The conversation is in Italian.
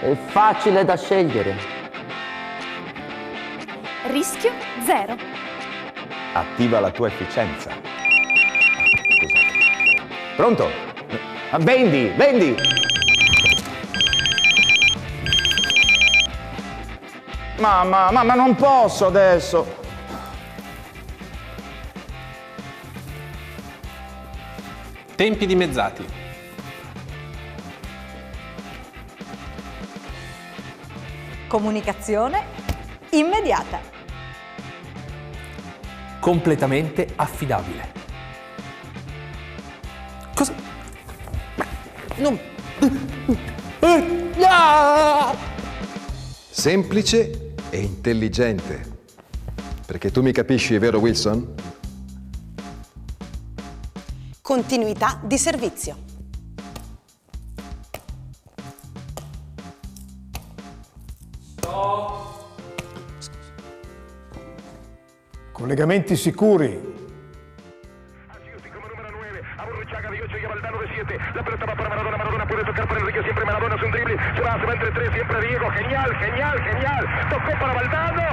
È facile da scegliere. Rischio zero. Attiva la tua efficienza. Scusate. Pronto? Ah, Vendi, vendi! Mamma, mamma, non posso adesso. Tempi dimezzati. Comunicazione immediata. Completamente affidabile. Cosa? Non... Ah! Semplice e intelligente. Perché tu mi capisci, vero Wilson? Continuità di servizio. Collegamenti sicuri. La pelota va para Maradona, Maradona puede tocar para Enrique, siempre Maradona es un drible, se va, entre siempre Diego, genial, genial, genial, tocó para Valdano,